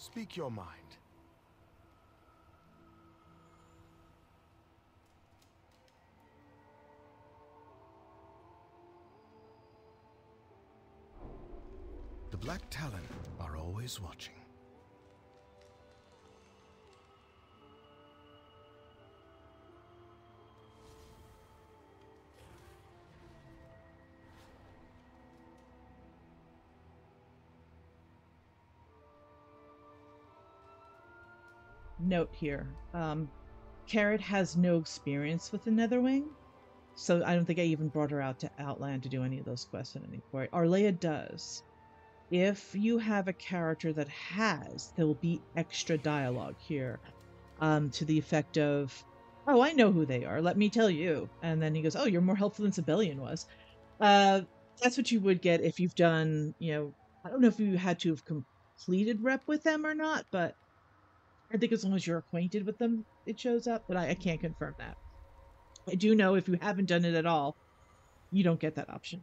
Speak your mind. The Black Talon are always watching. Note here. Um, Carrot has no experience with the Netherwing, so I don't think I even brought her out to Outland to do any of those quests in any point. Arlaeya does. If you have a character that has, there will be extra dialogue here, um, to the effect of, "Oh, I know who they are. Let me tell you." And then he goes, "Oh, you're more helpful than Sabellian was." Uh, that's what you would get if you've done, you know, I don't know if you had to have completed rep with them or not, but I think as long as you're acquainted with them, it shows up, but I, I can't confirm that. I do know if you haven't done it at all, you don't get that option.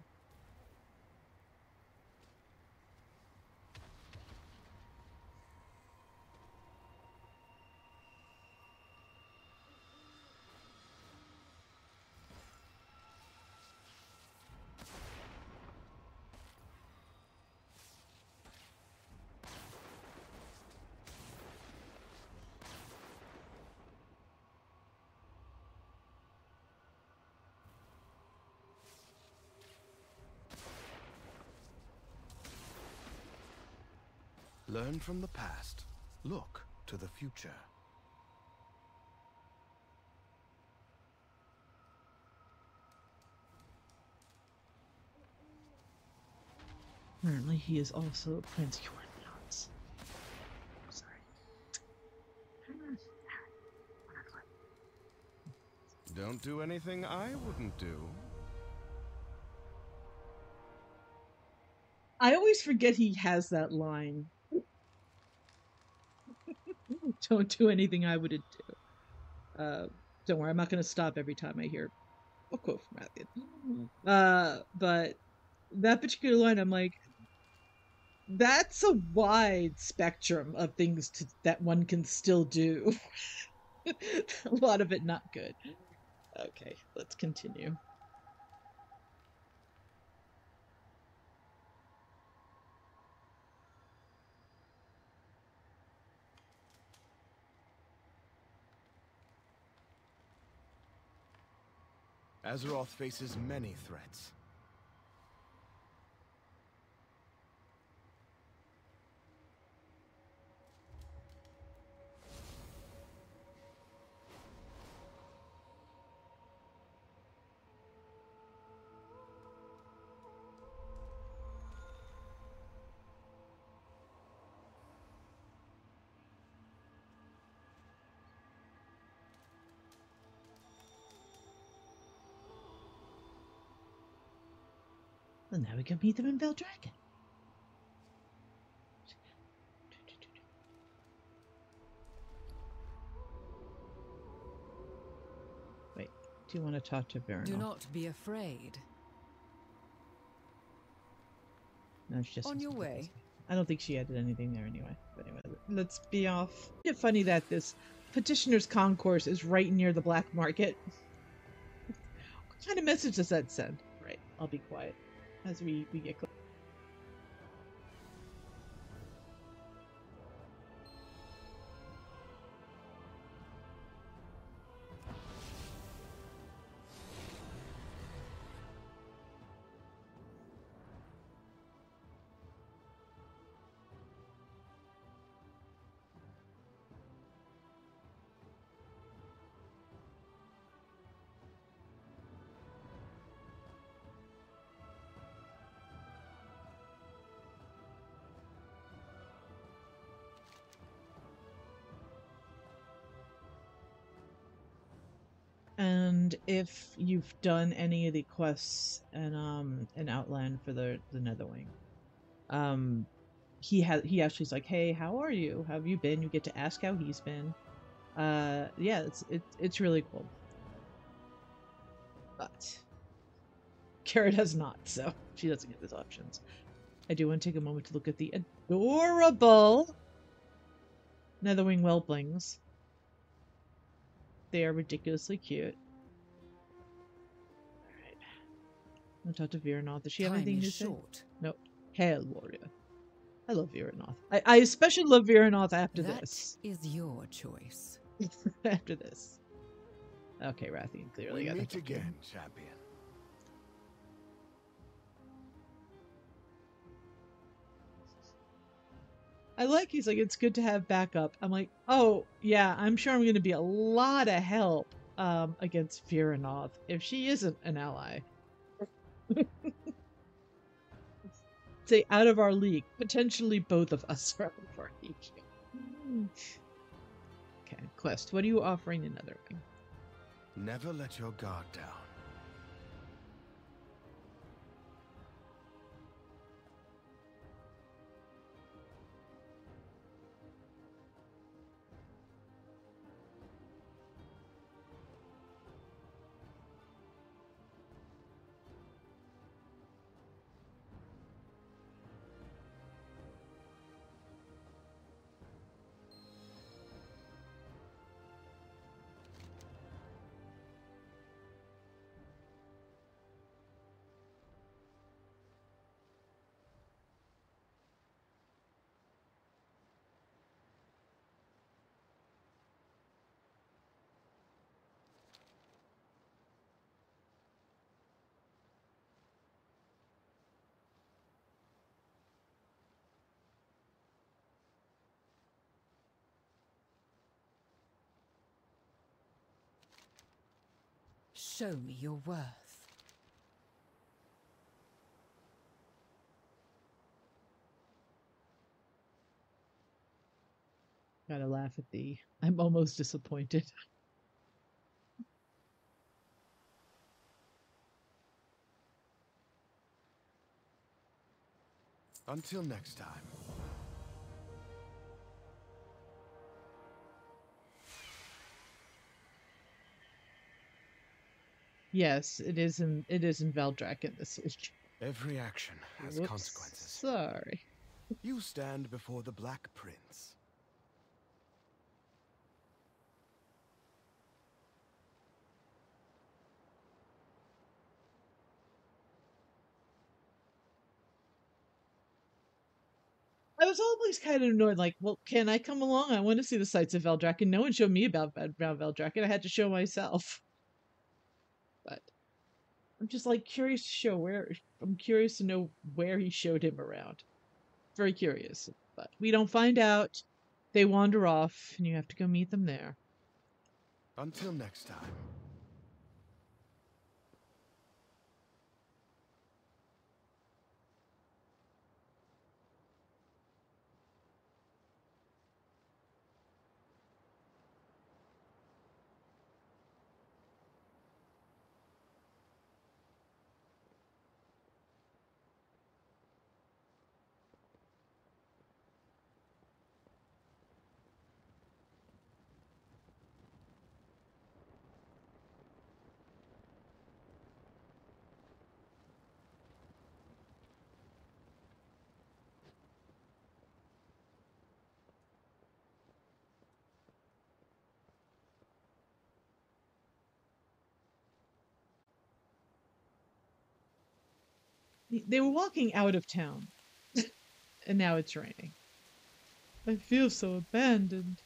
Learn from the past. Look to the future. Apparently, he is also Prince Yornhouse. Sorry. Don't do anything I wouldn't do. I always forget he has that line. don't do anything I wouldn't do. Uh, don't worry, I'm not going to stop every time I hear a quote from Wrathion. Uh, but that particular line, I'm like, that's a wide spectrum of things to, that one can still do. a lot of it not good. Okay, let's continue. Azeroth faces many threats. Now we can meet them in Dragon. Wait, do you want to talk to Baron? Do not be afraid. No, she just on your way. I don't think she added anything there anyway. But anyway, let's be off. It's funny that this petitioner's concourse is right near the black market. what kind of message does that send? Right, I'll be quiet as we, we get close. If you've done any of the quests and um an outland for the the netherwing. Um he has he actually's like hey how are you? How have you been? You get to ask how he's been. Uh yeah it's it, it's really cool. But carrot has not so she doesn't get those options. I do want to take a moment to look at the adorable Netherwing whelplings. They are ridiculously cute. I'm gonna talk to Vyranoth. Does she have Time anything to is say? short. Hail, warrior. I love Vyranoth. I, I especially love Vyranoth after That this. is your choice. after this. Okay, Wrathion clearly we got meet the again, champion. I like he's like, it's good to have backup. I'm like, oh yeah, I'm sure I'm gonna be a lot of help um against Vyranoth if she isn't an ally. Say out of our league. Potentially both of us are out of our league. Okay, Quest, what are you offering another one? Never let your guard down. Show me your worth. Gotta laugh at the I'm almost disappointed. Until next time. Yes, it is in it is in Valdrakken this issue. Every action has Whoops, consequences. Sorry. You stand before the Black Prince. I was always kind of annoyed, like, well, can I come along? I want to see the sights of Veldrak, and no one showed me about about Veldrak, and I had to show myself. But I'm just like curious to show where. I'm curious to know where he showed him around. Very curious, but we don't find out. They wander off, and you have to go meet them there. Until next time. They were walking out of town, and now it's raining. I feel so abandoned.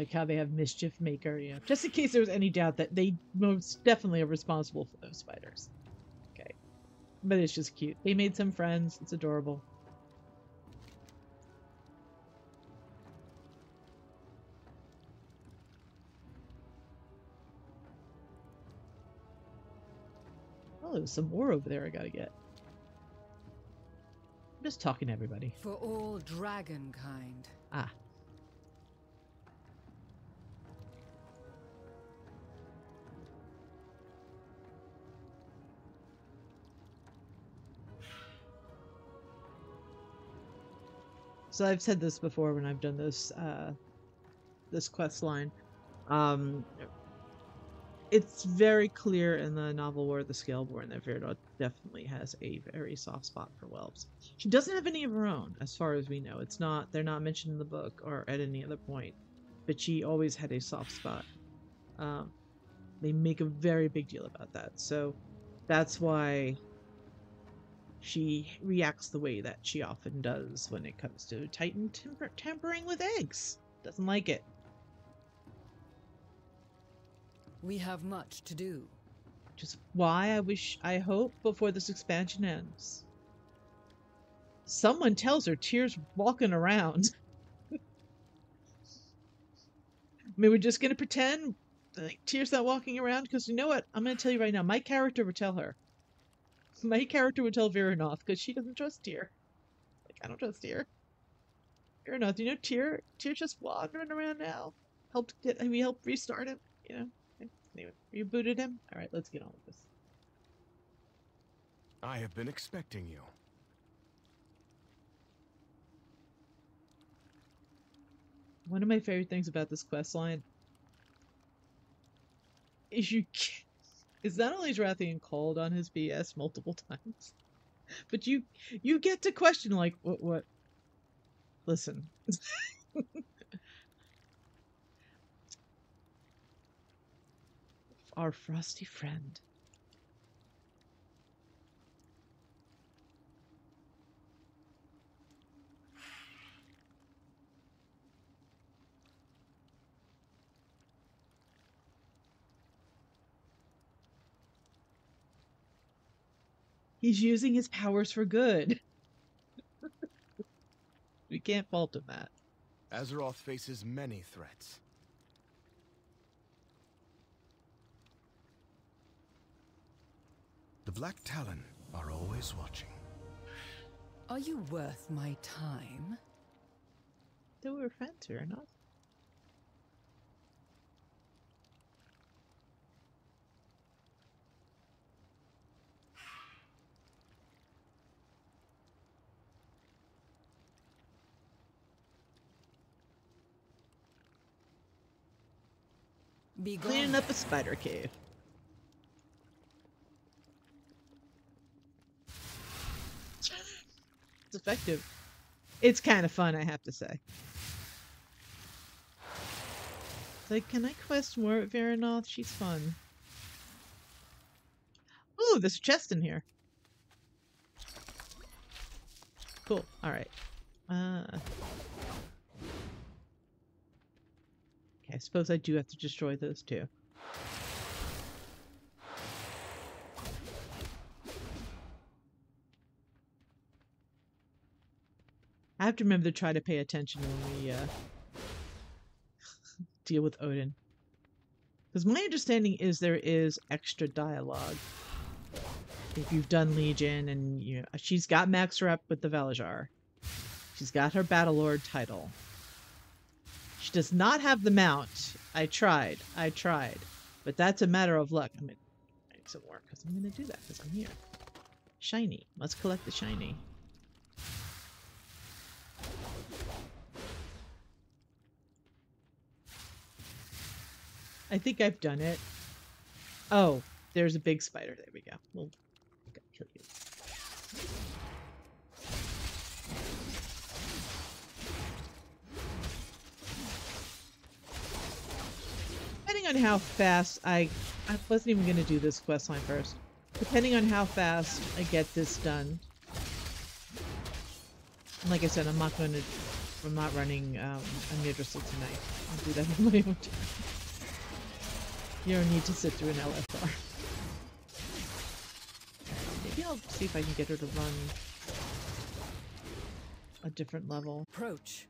like how they have mischief maker, you know, just in case there was any doubt that they most definitely are responsible for those spiders. Okay, but it's just cute. They made some friends. It's adorable. Oh, there's some more over there I gotta get. I'm just talking to everybody. For all dragon kind. Ah. So I've said this before when I've done this uh, this quest line. Um, it's very clear in the novel War of the Scaleborn that Vyranoth definitely has a very soft spot for whelps. She doesn't have any of her own, as far as we know. It's not they're not mentioned in the book or at any other point, but she always had a soft spot. Um, they make a very big deal about that, so that's why she reacts the way that she often does when it comes to Titan temper- tampering with eggs. Doesn't like it. We have much to do. Which is why I wish, I hope before this expansion ends, someone tells her Tyr's walking around. I mean, we're just gonna pretend like Tyr's not walking around because you know what? I'm gonna tell you right now. My character would tell her. My character would tell Vyranoth because she doesn't trust Tyr. Like I don't trust Tyr. Vyranoth, you know Tyr? Tyr's just wandering around now. Helped get. We helped restart him. You know. Anyway, you booted him? Alright, let's get on with this. I have been expecting you. One of my favorite things about this quest line is you ca- is not only is called on his BS multiple times, but you you get to question like what what listen. Our frosty friend. He's using his powers for good. we can't fault him that. Azeroth faces many threats. The Black Talon are always watching. Are you worth my time? Though we're friends or not. Be Cleaning up a spider cave. It's effective. It's kind of fun, I have to say. It's like, can I quest more at Vyranoth? She's fun. Ooh, there's a chest in here. Cool. All right. Uh, okay, I suppose I do have to destroy those two. I have to remember to try to pay attention when we uh, deal with Odyn. Because my understanding is there is extra dialogue. If you've done Legion and you she's got max rep with the Valajar. She's got her Battlelord title. Does not have the mount. I tried. I tried. But that's a matter of luck. I'm gonna make some more because I'm gonna do that because I'm here. Shiny. Let's collect the shiny. I think I've done it. Oh, there's a big spider. There we go. We'll kill you. On how fast I, I wasn't even gonna do this quest line first. Depending on how fast I get this done. And like I said, I'm not going to, I'm not running um, Amirdrassil tonight. I'll do that on my own time. You don't need to sit through an LFR. Maybe I'll see if I can get her to run a different level. Approach.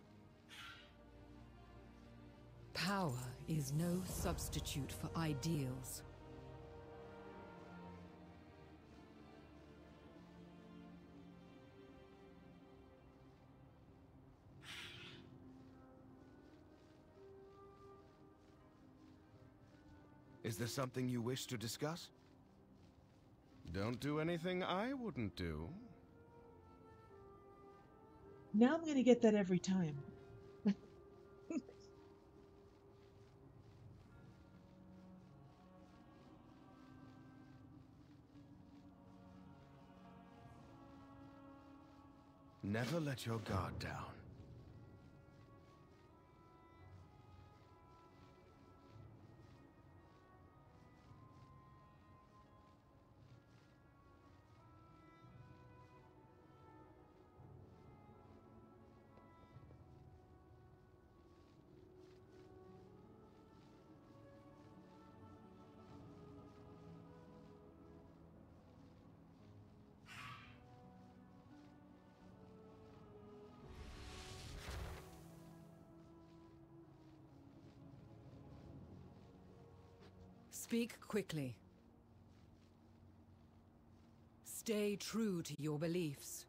Power is no substitute for ideals. Is there something you wish to discuss? Don't do anything I wouldn't do. Now I'm going to get that every time. Never let your guard down. Speak quickly. Stay true to your beliefs.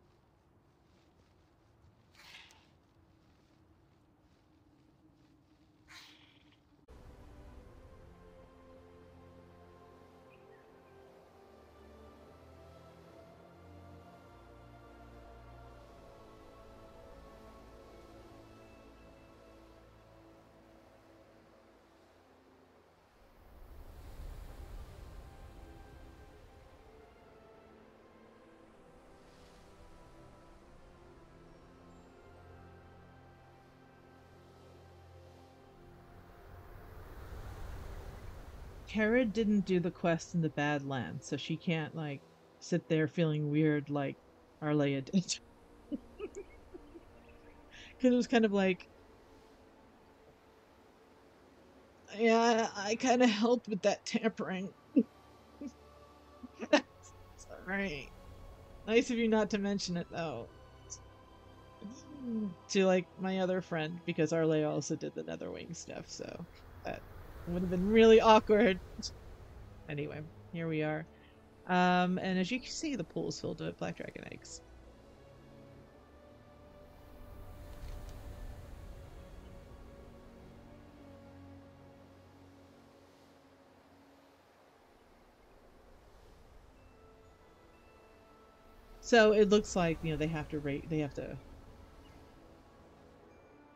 Kara didn't do the quest in the Badlands, so she can't like sit there feeling weird like Arlaeya did. Because it was kind of like, yeah, I kind of helped with that tampering. Alright. Nice of you not to mention it though. To like my other friend, because Arlaeya also did the Netherwing stuff, so that would have been really awkward. Anyway, here we are. Um, and as you can see, the pool is filled with black dragon eggs. So it looks like you know they have to rate they have to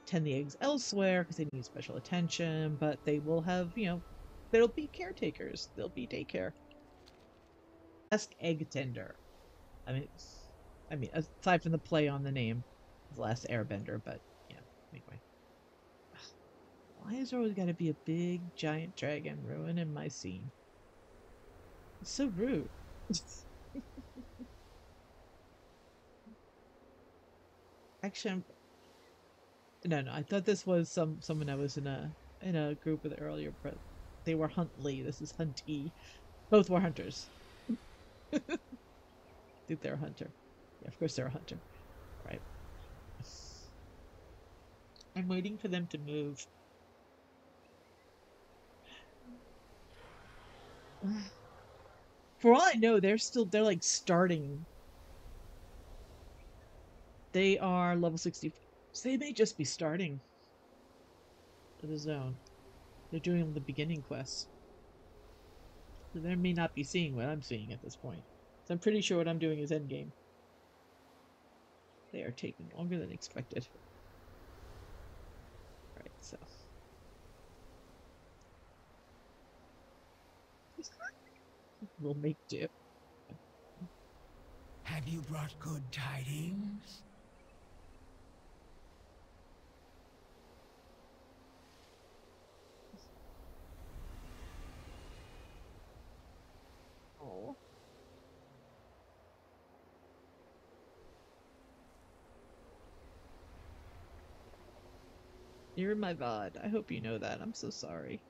tend the eggs elsewhere because they need special attention, but they will have, you know, there'll be caretakers. There'll be daycare. Ask egg tender. I mean, I mean, aside from the play on the name, the last Airbender, but yeah. Anyway, why has there always got to be a big giant dragon ruining my scene? It's so rude. I'm no, no. I thought this was some someone I was in a in a group with earlier, but they were Huntley. This is Hunty. Both were hunters. think they're a hunter. Yeah, of course they're a hunter. Right. I'm waiting for them to move. For all I know, they're still they're like starting. They are level 64 so they may just be starting the zone. They're doing the beginning quests. So they may not be seeing what I'm seeing at this point. So I'm pretty sure what I'm doing is endgame. They are taking longer than expected. Right, so. we'll make do. Have you brought good tidings? You're my VOD. I hope you know that. I'm so sorry.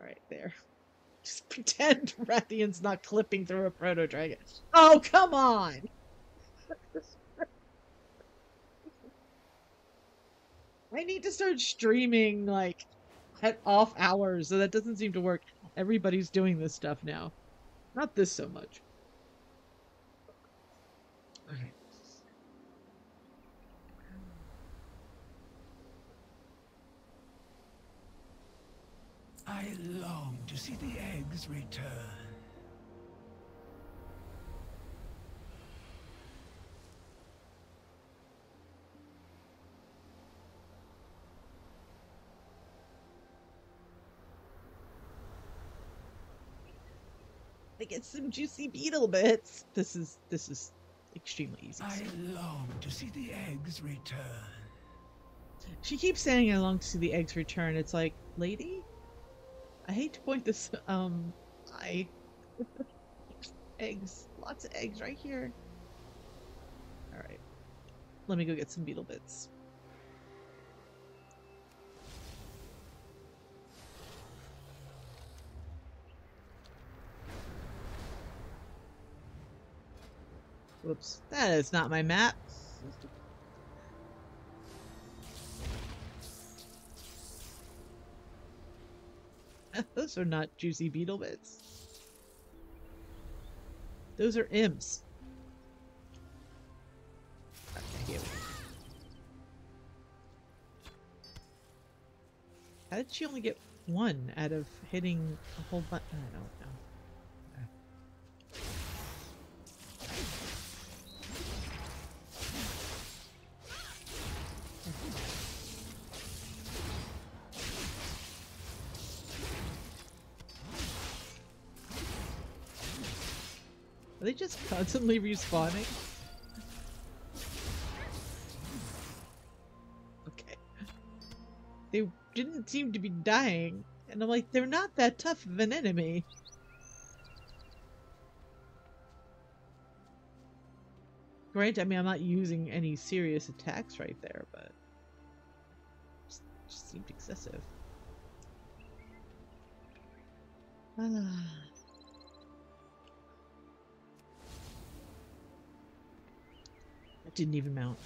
Alright, there. Just pretend Wrathion's not clipping through a proto dragon. Oh, come on! I need to start streaming, like, at off hours, so that doesn't seem to work. Everybody's doing this stuff now. Not this so much. Okay. I long to to see the eggs return. They get some juicy beetle bits. This is this is extremely easy. I long to see the eggs return. She keeps saying I long to see the eggs return. It's like, lady, I hate to point this um I eggs. Lots of eggs right here. Alright. Let me go get some beetle bits. Whoops. That is not my map. Those are not juicy beetle bits. Those are imps. Okay. How did she only get one out of hitting a whole bunch? I don't know. Just constantly respawning? Okay. They didn't seem to be dying. And I'm like, they're not that tough of an enemy. Granted, I mean, I'm not using any serious attacks right there, but... Just, just seemed excessive. Ah. Didn't even mount.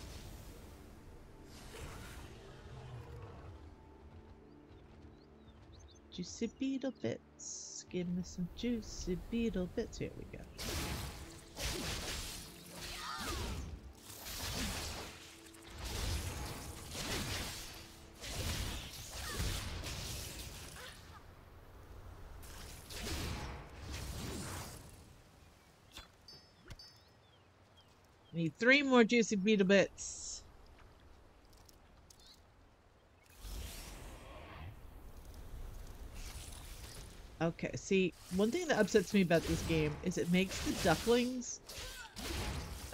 Juicy beetle bits. Give me some juicy beetle bits. Here we go. Three more juicy beetle bits. Okay, see, one thing that upsets me about this game is it makes the ducklings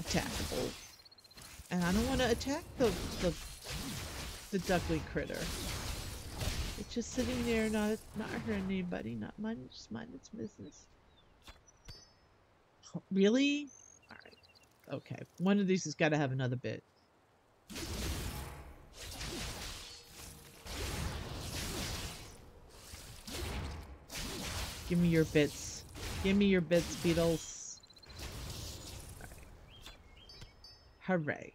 attackable. And I don't want to attack the, the the duckling critter. It's just sitting there, not not hurting anybody, not mind, just mind its business. Really? Okay. One of these has got to have another bit. Give me your bits. Give me your bits, beetles. Hooray.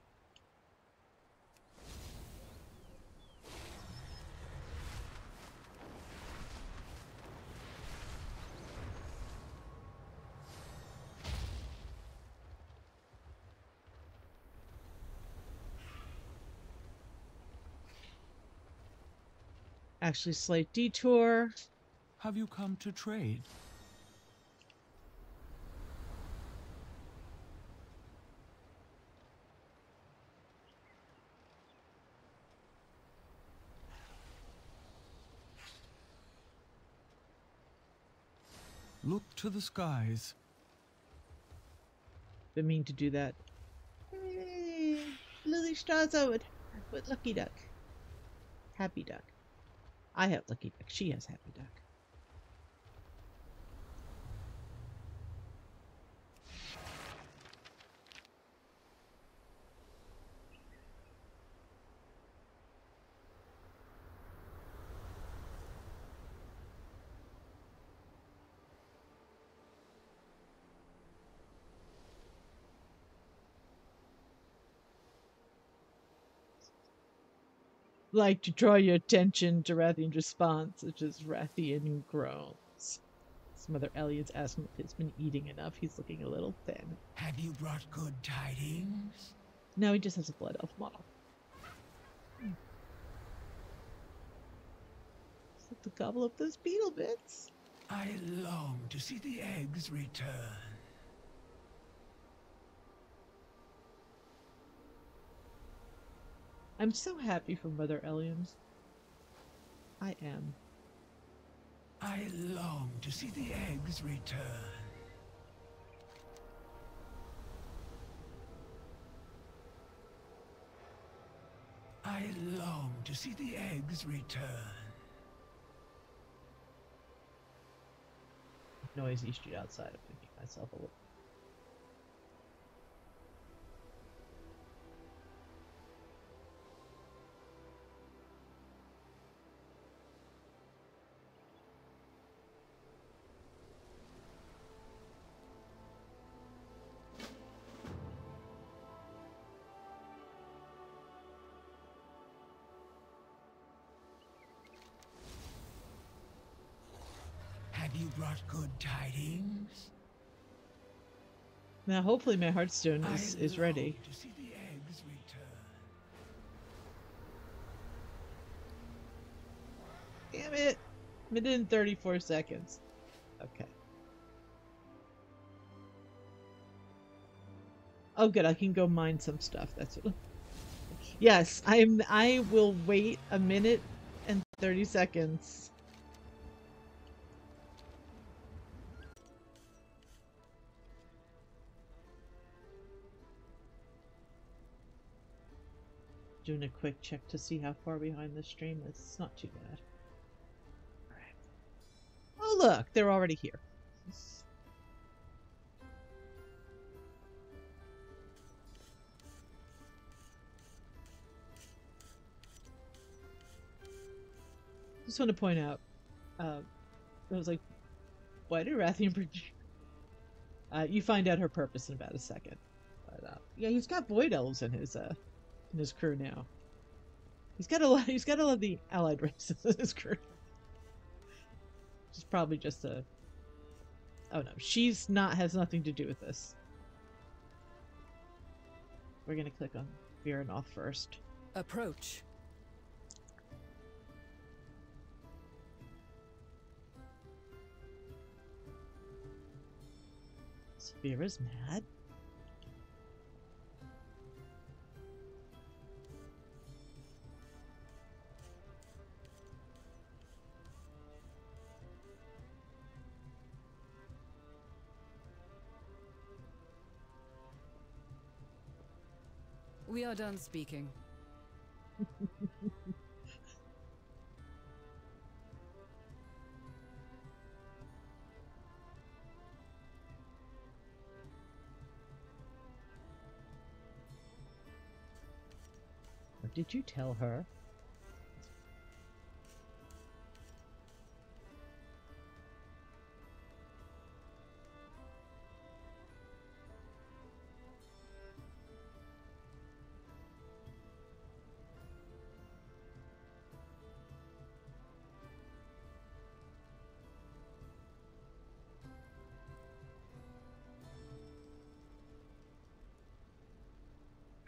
Actually, slight detour. Have you come to trade? Look to the skies. Didn't mean to do that. Hey, Lily Strauss with Lucky Duck. Happy Duck. I have Lucky Duck. She has Happy Duck. Like to draw your attention to Wrathion's response, which is Wrathion groans. His mother Elion's asking if he's been eating enough. He's looking a little thin. Have you brought good tidings? No, he just has a blood elf model. Have to gobble up those beetle bits. I long to see the eggs return. I'm so happy for Mother Elion. I am. I long to see the eggs return. I long to see the eggs return. Noisy street outside. I'm thinking myself a little. Now, hopefully, my Hearthstone is, is ready. To see the eggs. Damn it! Minute and 34 seconds. Okay. Oh, good. I can go mine some stuff. That's what. Yes, I'm. I will wait a minute and 30 seconds. Doing a quick check to see how far behind the stream is. It's not too bad. Alright. Oh, look, they're already here. Just want to point out, uh, I was like, why did Wrathion bring? Uh, you find out her purpose in about a second. But uh, yeah, he's got void elves in his uh, in his crew now. He's got a lot. He's got a lot of the allied races in his crew. She's probably just a. Oh no, she's not. Has nothing to do with this. We're gonna click on Vyranoth first. Approach. Sphera's mad. We are done speaking. Did you tell her?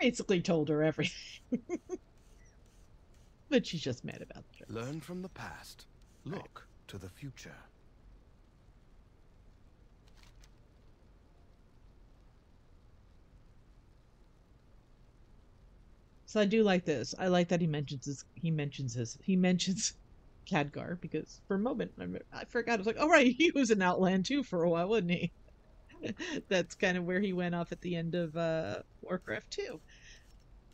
Basically told her everything. but she's just mad about it. Learn from the past. Look to the future. So I do like this. I like that he mentions his. He mentions his. He mentions Khadgar because for a moment I, I forgot. I was like, oh right, he was in Outland too for a while, wasn't he? That's kind of where he went off at the end of uh, Warcraft 2.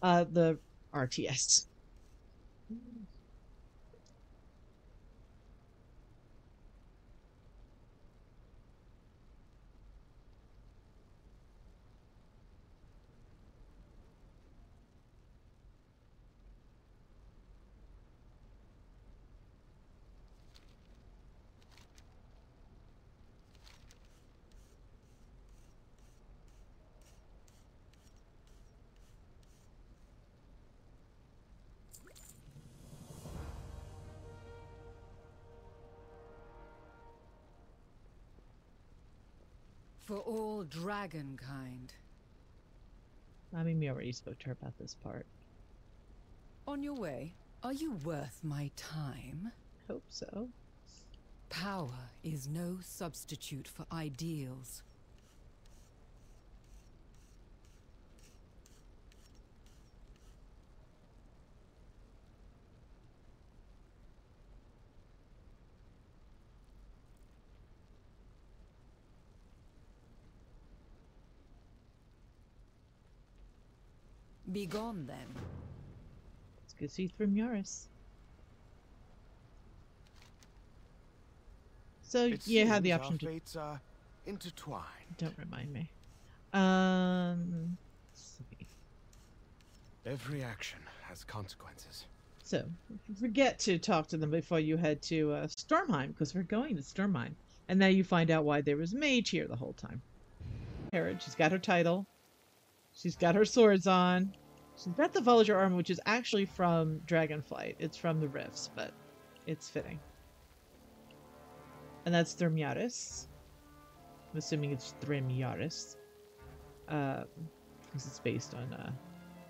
Uh, the RTS. All dragonkind. I mean, we already spoke to her about this part. On your way. Are you worth my time? Hope so. Power is no substitute for ideals. Begone then. Let's go see Thrimyaris. So It you have the seems option our to. fates are intertwined. Don't remind me. Um. let's see. Every action has consequences. So forget to talk to them before you head to uh, Stormheim because we're going to Stormheim, and now you find out why there was mage here the whole time. Herod, she's got her title, she's got her swords on, she's got the Vulture armor, which is actually from Dragonflight. It's from the Rifts, but it's fitting. And that's Thermiatis. I'm assuming it's Thrimiaris. Uh, because it's based on. Uh...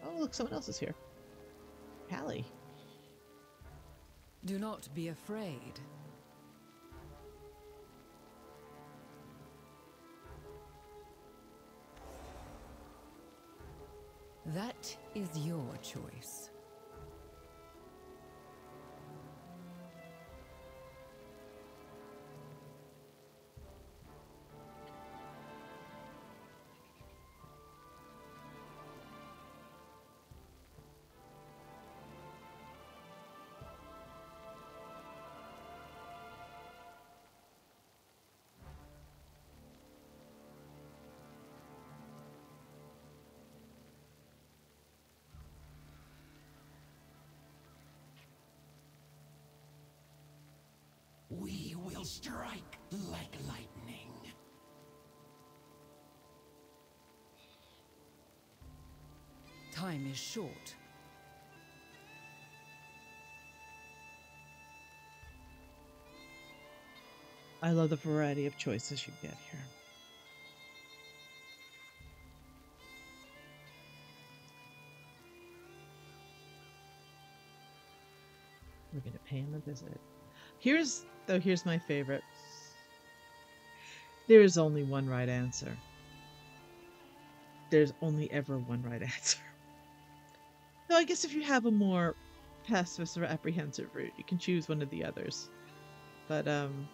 Oh, look, someone else is here. Hallie. Do not be afraid. That is your choice. Will strike like lightning. Time is short. I love the variety of choices you get here. We're gonna pay him a visit. Here's though here's my favorite. There is only one right answer. There's only ever one right answer. So I guess if you have a more pacifist or apprehensive route, you can choose one of the others. But um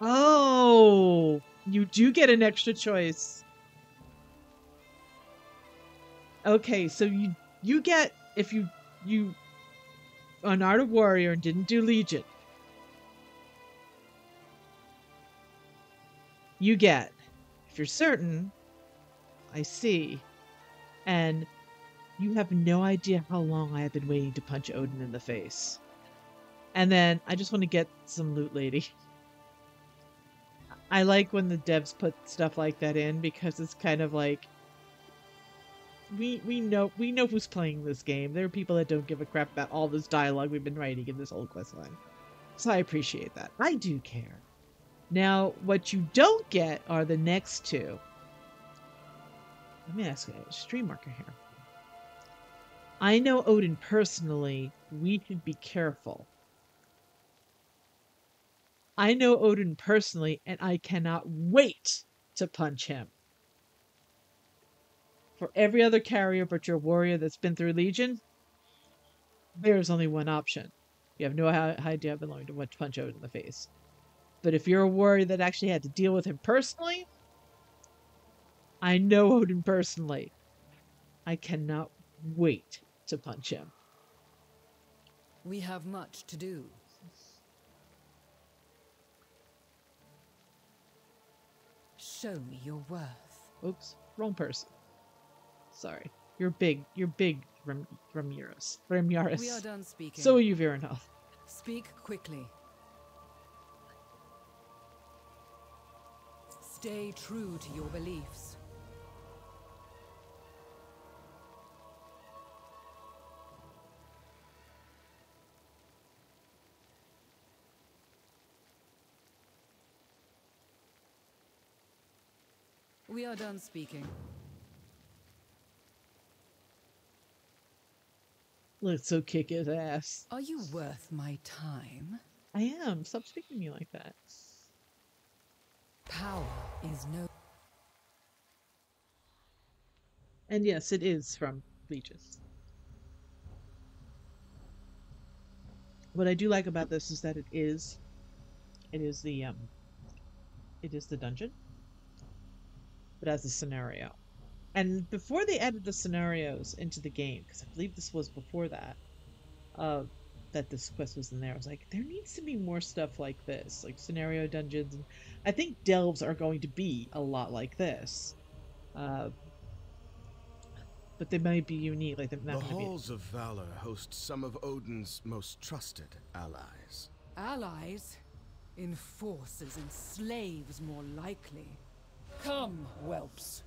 Oh, you do get an extra choice. Okay, so you you get if you you an art of warrior and didn't do legion. You get if you're certain, I see, and you have no idea how long I have been waiting to punch Odyn in the face. And then I just want to get some loot, lady. I like when the devs put stuff like that in because it's kind of like we we know we know who's playing this game. There are people that don't give a crap about all this dialogue we've been writing in this whole quest line. So I appreciate that. I do care. Now, what you don't get are the next two. Let me ask a stream marker here. I know Odyn personally. We should be careful. I know Odyn personally, and I cannot wait to punch him. For every other carrier but your warrior that's been through Legion, there's only one option. You have no idea how long to punch Odyn in the face. But if you're a warrior that actually had to deal with him personally, I know Odyn personally. I cannot wait to punch him. We have much to do. Show me your worth. Oops, wrong person. Sorry. You're big. You're big, Rem- Ramirez. Ramirez. We are done speaking. So are you, Vyranoth. Speak quickly. Stay true to your beliefs. We are done speaking. Let's so kick his ass. Are you worth my time? I am. Stop speaking to me like that. Power is no. And yes, it is from Leeches. What I do like about this is that it is, it is the um, it is the dungeon, but as a scenario. And before they added the scenarios into the game, because I believe this was before that, uh, that this quest was in there, I was like, there needs to be more stuff like this, like scenario dungeons. And I think delves are going to be a lot like this. Uh, but they might be unique. Like they're The not be. halls of valor host some of Odyn's most trusted allies. Allies? Enforcers and slaves, more likely. Come, whelps.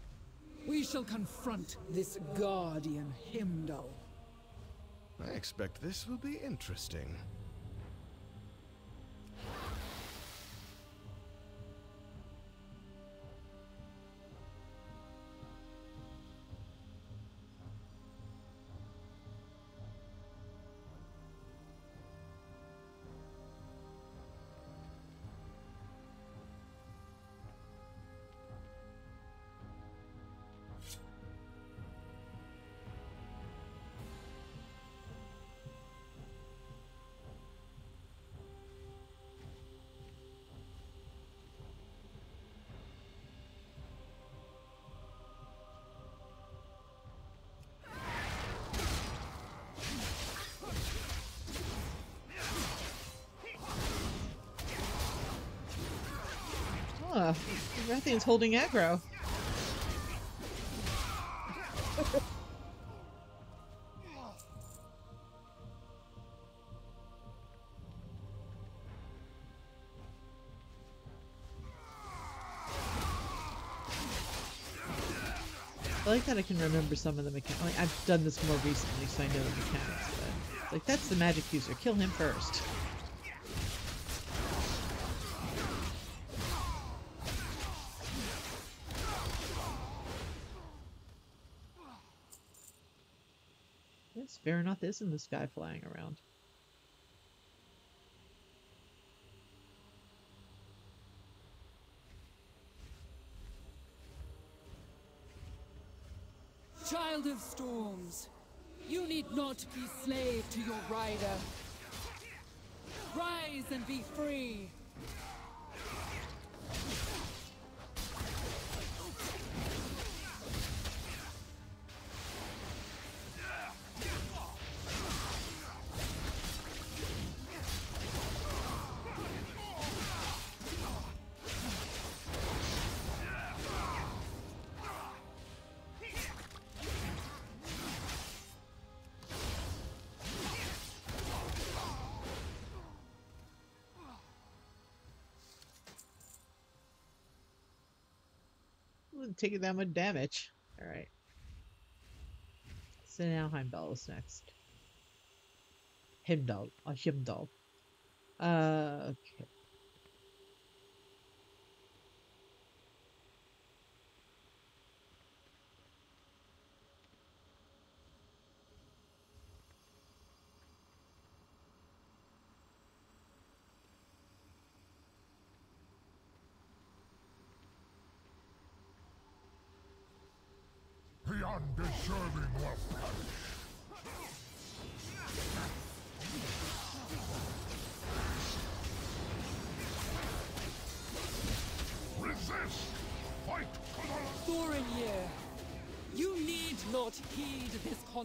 We shall confront this guardian Hymdall. I expect this will be interesting. Wrathion's holding aggro. I like that I can remember some of the mechanics. Like, I've done this more recently, so I know the mechanics. But like that's the magic user. Kill him first. Yes, Vyranoth is in the sky flying around. Child of storms, you need not be slave to your rider. Rise and be free. Taking that much damage. Alright. So now Heimdall is next. Hymdall. Uh, Hymdall. Uh, okay.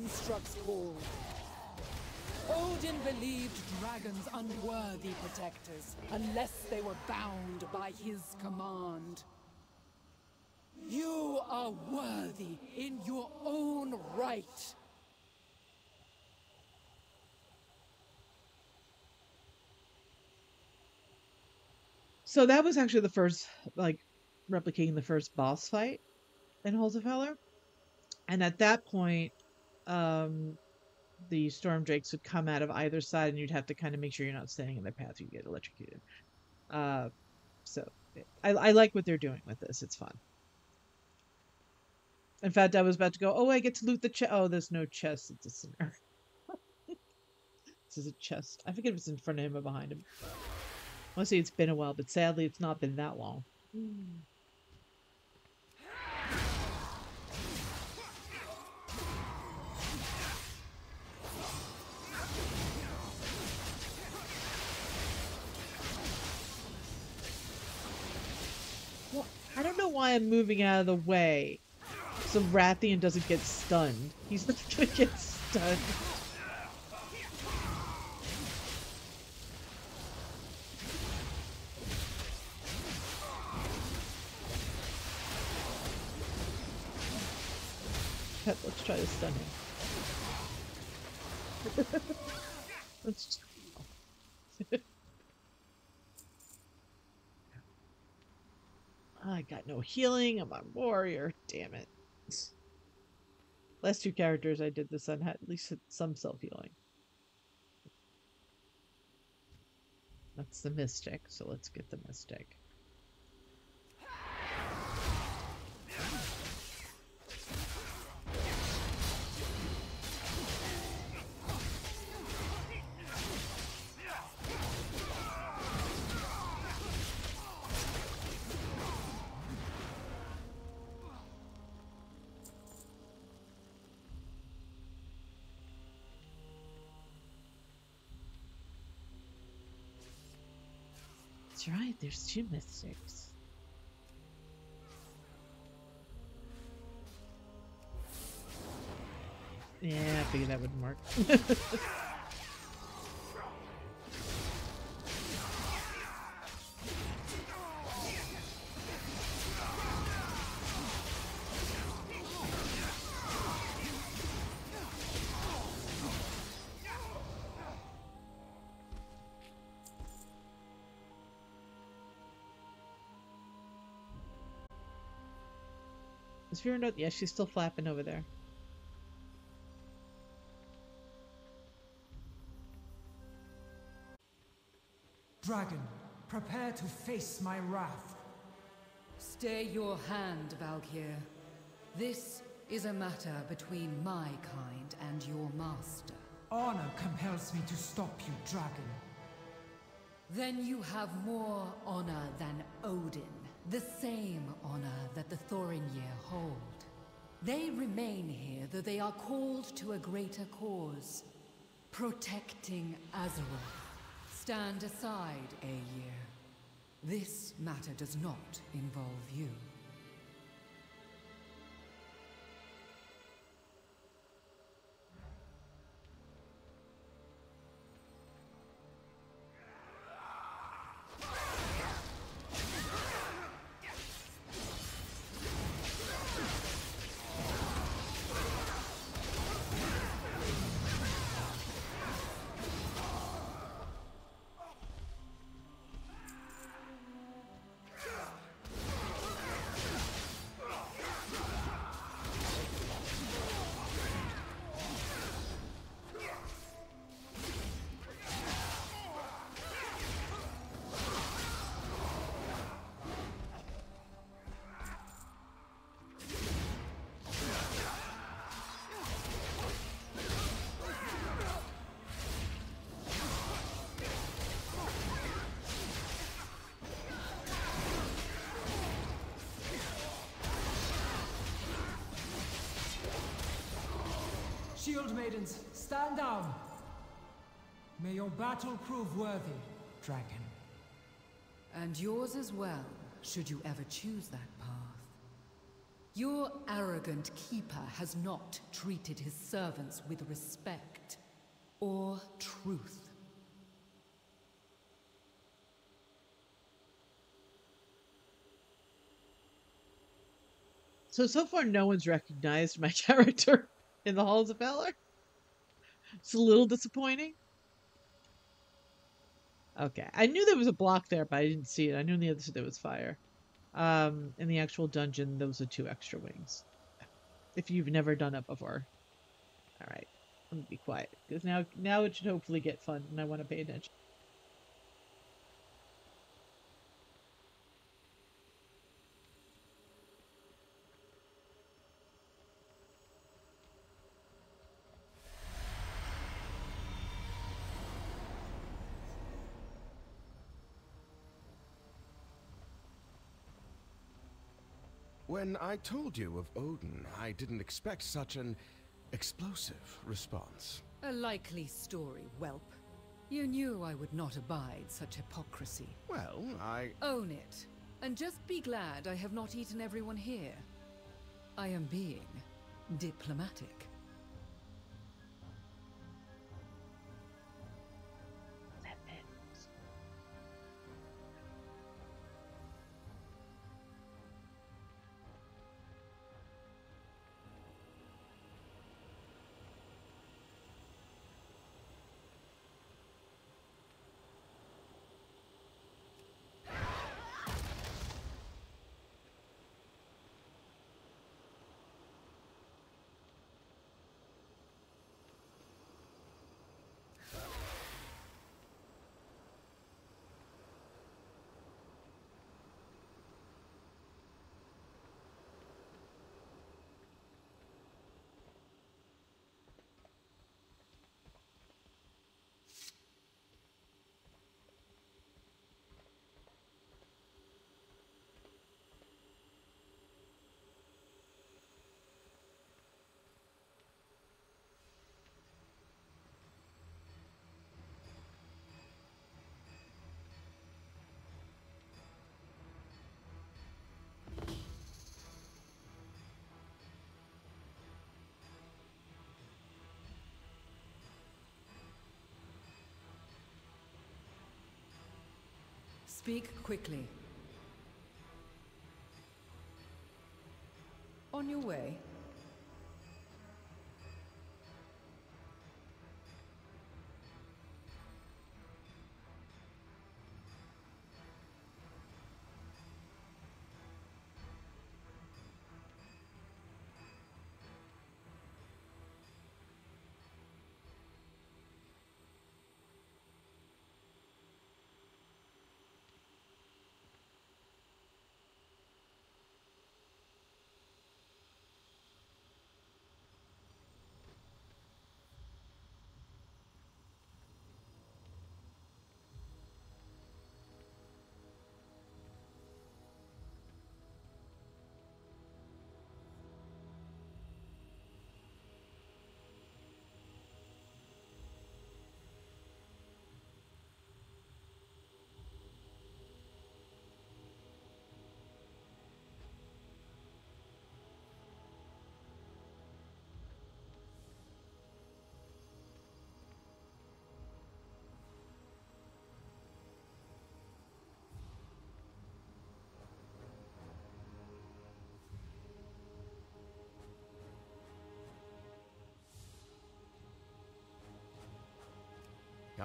Construct's call. Odyn believed dragons unworthy protectors unless they were bound by his command. You are worthy in your own right. So that was actually the first, like, replicating the first boss fight in Halls. And at that point, um, the storm drakes would come out of either side, and you'd have to kind of make sure you're not staying in their path. You get electrocuted. Uh, so I, I like what they're doing with this. It's fun. In fact, I was about to go. Oh, I get to loot the chest. Oh, there's no chest. It's a snare. this is a chest. I forget if it's in front of him or behind him. I want to say it's been a while, but sadly it's not been that long. Well, why I'm moving out of the way so Wrathion doesn't get stunned. He's not gonna get stunned. Let's try to stun him. let's just... I got no healing. I'm a warrior. Damn it. Last two characters I did this on had at least some self healing. That's the mystic, so let's get the mystic. There's two mystics. Yeah, I figured that wouldn't work. Is Vera not? Yeah, she's still flapping over there. Dragon, prepare to face my wrath. Stay your hand, Valkyr. This is a matter between my kind and your master. Honor compels me to stop you, Dragon. Then you have more honor than Odyn. The same honor that the Thorignir hold. They remain here, though they are called to a greater cause. Protecting Azeroth. Stand aside, Aegir. This matter does not involve you. Shield maidens, stand down. May your battle prove worthy, Dragon. And yours as well, should you ever choose that path. Your arrogant keeper has not treated his servants with respect or truth. So so far, no one's recognized my character in the Halls of Valor. It's a little disappointing. Okay, I knew there was a block there, but I didn't see it. I knew on the other side there was fire. Um, in the actual dungeon, those are two extra wings. If you've never done it before. All right, let me be quiet because now now it should hopefully get fun, and I want to pay attention. When I told you of Odyn, I didn't expect such an explosive response. A likely story, whelp. You knew I would not abide such hypocrisy. Well, I... Own it. And just be glad I have not eaten everyone here. I am being diplomatic. Speak quickly. On your way?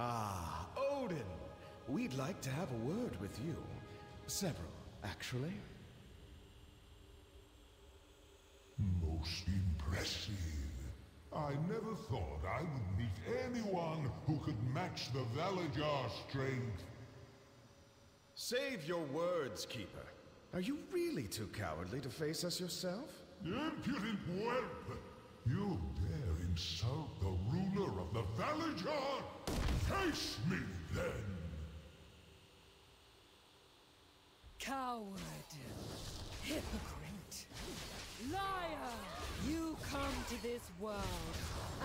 Ah, Odyn! We'd like to have a word with you. Several, actually. Most impressive. I never thought I would meet anyone who could match the Valarjar strength. Save your words, Keeper. Are you really too cowardly to face us yourself? Impudent whelp! You dare insult the ruler of the Valarjar? Face me, then! Coward. Hypocrite. Liar! You come to this world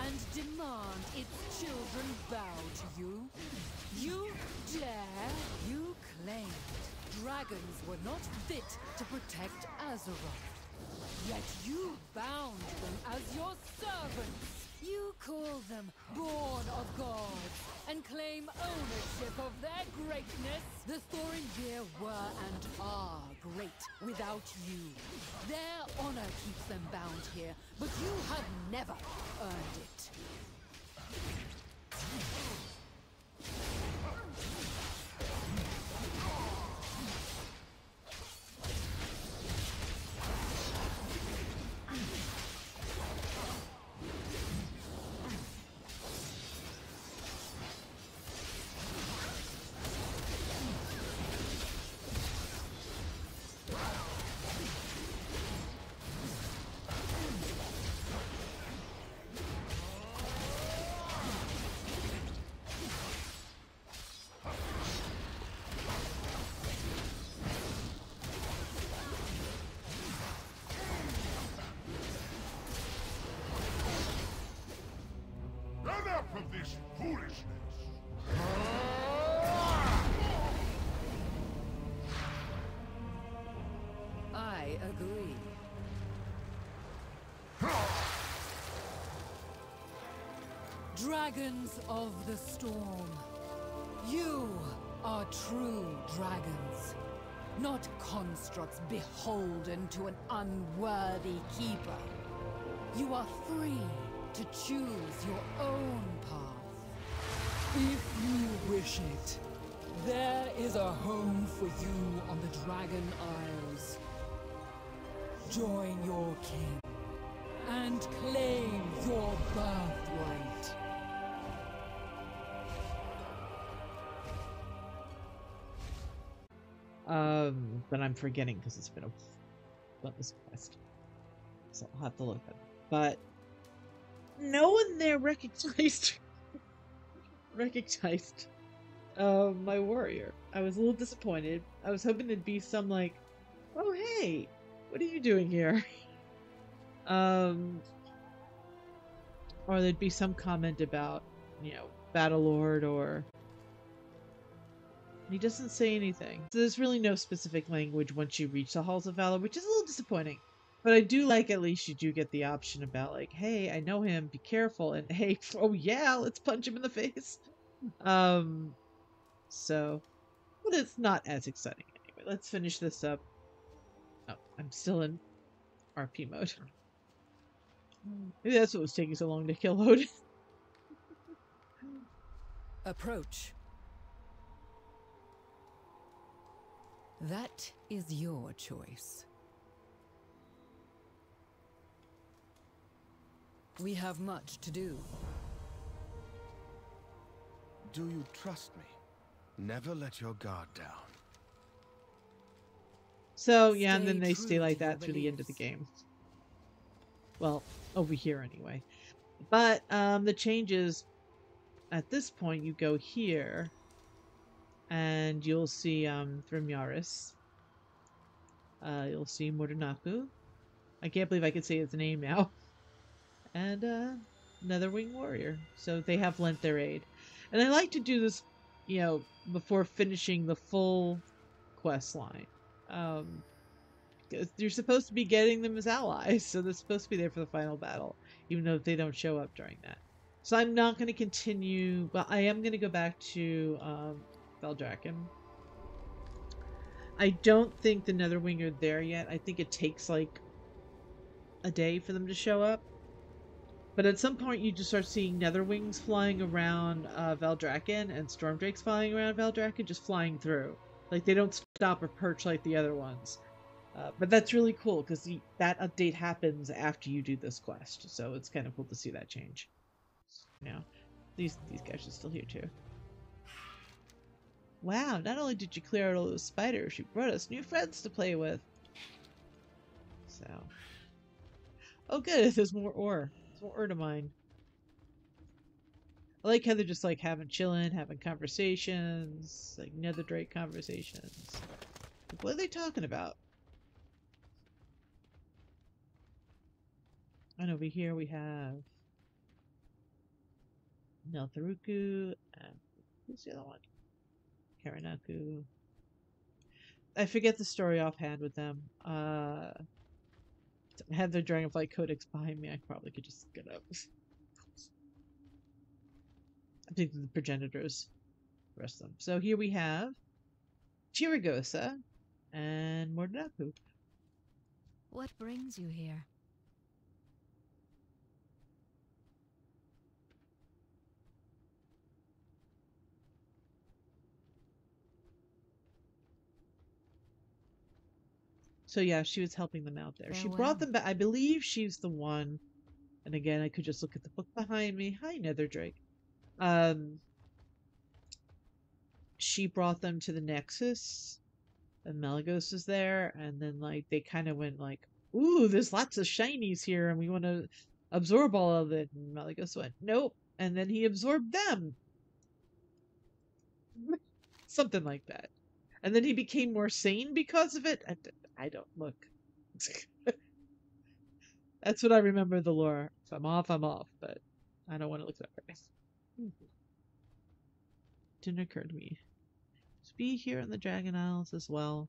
and demand its children bow to you. You dare, you claimed dragons were not fit to protect Azeroth. Yet you bound them as your servants. You call them born of gods and claim ownership of their greatness. The Thorignir were and are great without you. Their honor keeps them bound here, but you have never earned it. Agree. Dragons of the Storm. You are true dragons, not constructs beholden to an unworthy keeper. You are free to choose your own path. If you wish it, there is a home for you on the Dragon Isles. Join your king and claim your birthright. Um, but I'm forgetting because it's been a what was quest. So I'll have to look at it. But no one there recognized recognized uh, my warrior. I was a little disappointed. I was hoping there'd be some like, oh hey, what are you doing here? um, or there'd be some comment about, you know, Battlelord or. He doesn't say anything. So there's really no specific language once you reach the Halls of Valor, which is a little disappointing. But I do like at least you do get the option about like, hey, I know him, be careful, and hey, oh yeah, let's punch him in the face. Um, so, but it's not as exciting anyway. Let's finish this up. I'm still in RP mode. Maybe that's what was taking so long to kill load. Approach. That is your choice. We have much to do. Do you trust me? Never let your guard down. So yeah, and then they stay like that through the end of the game. Well, over here anyway. But um the changes at this point you go here and you'll see um Thrymyaris. Uh you'll see Mordanaku. I can't believe I could say his name now. And uh another wing warrior. So they have lent their aid. And I like to do this, you know, before finishing the full quest line. Um you're supposed to be getting them as allies, so they're supposed to be there for the final battle, even though they don't show up during that. So I'm not going to continue, but I am going to go back to um, Valdrakken. I don't think the Netherwing are there yet. I think it takes like a day for them to show up. But at some point, you just start seeing Netherwings flying around uh, Valdrakken and Stormdrakes flying around Valdrakken, just flying through. Like they don't stop or perch like the other ones. Uh, but that's really cool because that update happens after you do this quest, so it's kind of cool to see that change. Now, these these guys are still here too. Wow! Not only did you clear out all those spiders, you brought us new friends to play with. So, oh good, there's more ore. There's more ore to mine. I like how they're just like having chilling, having conversations, like nether drake conversations. Like, what are they talking about? And over here we have Neltharaku and who's the other one? Karynaku. I forget the story offhand with them. Uh, I have the Dragonflight Codex behind me. I probably could just get up. I think the progenitors, the rest of them. So here we have Chirigosa and Mordanaku. What brings you here? So yeah, she was helping them out there. She brought them back. I believe she's the one. And again, I could just look at the book behind me. Hi, Nether Drake. Um, she brought them to the Nexus, and Malygos was there, and then like they kind of went like, "Ooh, there's lots of shinies here, and we want to absorb all of it." And Malygos went, "Nope," and then he absorbed them. Something like that. And then he became more sane because of it. I, I don't look. That's what I remember the lore. If I'm off, I'm off, but I don't want to look that way. Didn't occur to me. Be here in the Dragon Isles as well.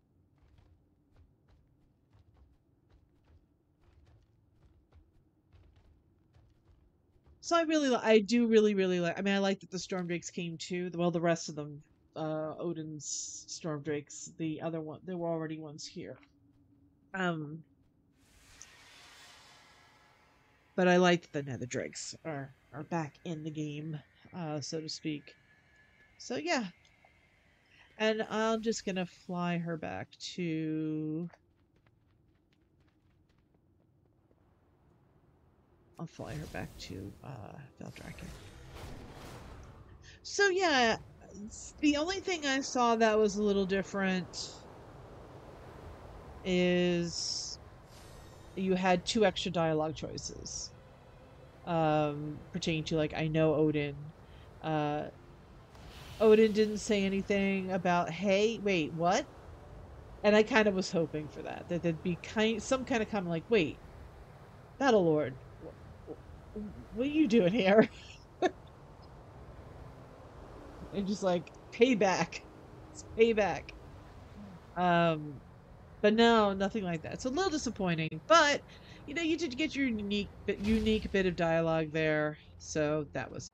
So I really, I do really, really like. I mean, I like that the Storm Drakes came too. Well, the rest of them, uh, Odyn's Storm Drakes, the other one, there were already ones here. Um, but I like that the Nether Drakes are are back in the game uh, so to speak. So yeah, and I'm just gonna fly her back to. I'll fly her back to uh. So yeah, the only thing I saw that was a little different is you had two extra dialogue choices um, pertaining to like I know Odyn. Uh, Odyn didn't say anything about hey, wait, what? And I kind of was hoping for that that there'd be kind some kind of comment like, wait, Battlelord, wh- wh- what are you doing here? and just like payback, it's payback. Um, but no, nothing like that. It's a little disappointing, but you know, you did get your unique, unique bit of dialogue there, so that was